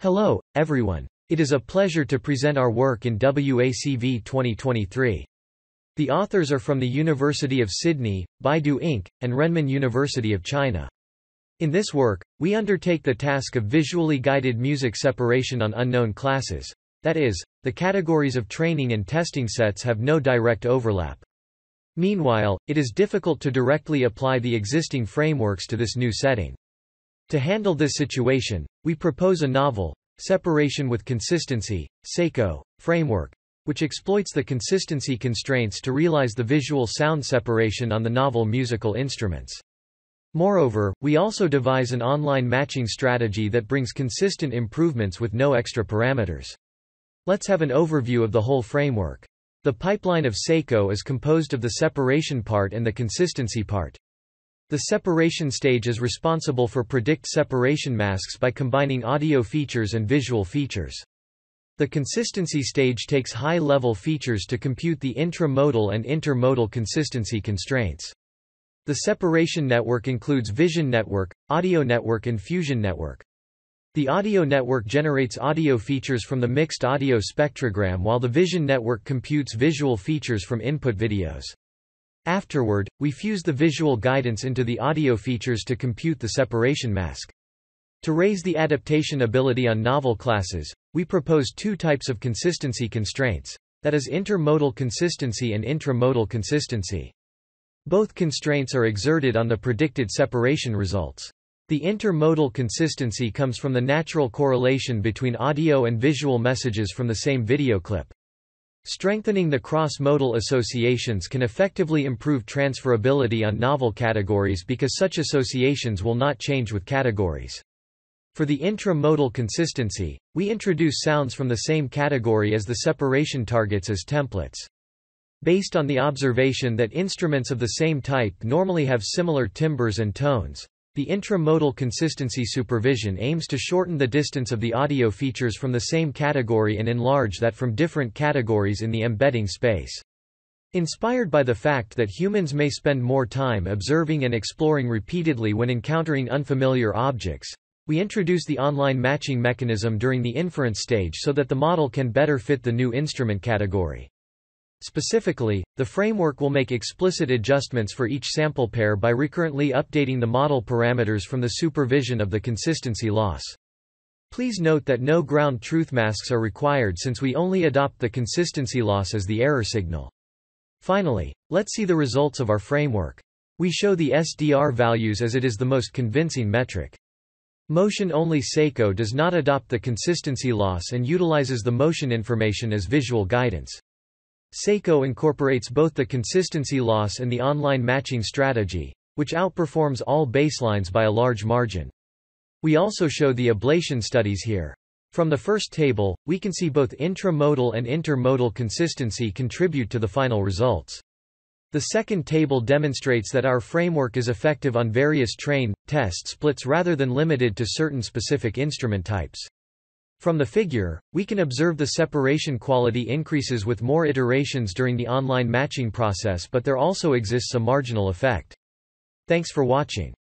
Hello, everyone. It is a pleasure to present our work in WACV 2023. The authors are from the University of Sydney, Baidu Inc., and Renmin University of China. In this work, we undertake the task of visually guided music separation on unknown classes. That is, the categories of training and testing sets have no direct overlap. Meanwhile, it is difficult to directly apply the existing frameworks to this new setting. To handle this situation, we propose a novel, Separation with Consistency, SeCo, framework, which exploits the consistency constraints to realize the visual sound separation on the novel musical instruments. Moreover, we also devise an online matching strategy that brings consistent improvements with no extra parameters. Let's have an overview of the whole framework. The pipeline of SeCo is composed of the separation part and the consistency part. The separation stage is responsible for predict separation masks by combining audio features and visual features. The consistency stage takes high-level features to compute the intramodal and intermodal consistency constraints. The separation network includes vision network, audio network and fusion network. The audio network generates audio features from the mixed audio spectrogram while the vision network computes visual features from input videos. Afterward, we fuse the visual guidance into the audio features to compute the separation mask. To raise the adaptation ability on novel classes, we propose two types of consistency constraints, that is intermodal consistency and intramodal consistency. Both constraints are exerted on the predicted separation results. The intermodal consistency comes from the natural correlation between audio and visual messages from the same video clip. Strengthening the cross-modal associations can effectively improve transferability on novel categories because such associations will not change with categories. For the intramodal consistency, we introduce sounds from the same category as the separation targets as templates. Based on the observation that instruments of the same type normally have similar timbres and tones, the intramodal consistency supervision aims to shorten the distance of the audio features from the same category and enlarge that from different categories in the embedding space. Inspired by the fact that humans may spend more time observing and exploring repeatedly when encountering unfamiliar objects, we introduce the online matching mechanism during the inference stage so that the model can better fit the new instrument category. Specifically, the framework will make explicit adjustments for each sample pair by recurrently updating the model parameters from the supervision of the consistency loss. Please note that no ground truth masks are required since we only adopt the consistency loss as the error signal. Finally, let's see the results of our framework. We show the SDR values as it is the most convincing metric. Motion-only SeCo does not adopt the consistency loss and utilizes the motion information as visual guidance. SeCo incorporates both the consistency loss and the online matching strategy, which outperforms all baselines by a large margin. We also show the ablation studies here. From the first table, we can see both intramodal and intermodal consistency contribute to the final results. The second table demonstrates that our framework is effective on various train, test splits rather than limited to certain specific instrument types. From the figure, we can observe the separation quality increases with more iterations during the online matching process but there also exists a marginal effect. Thanks for watching.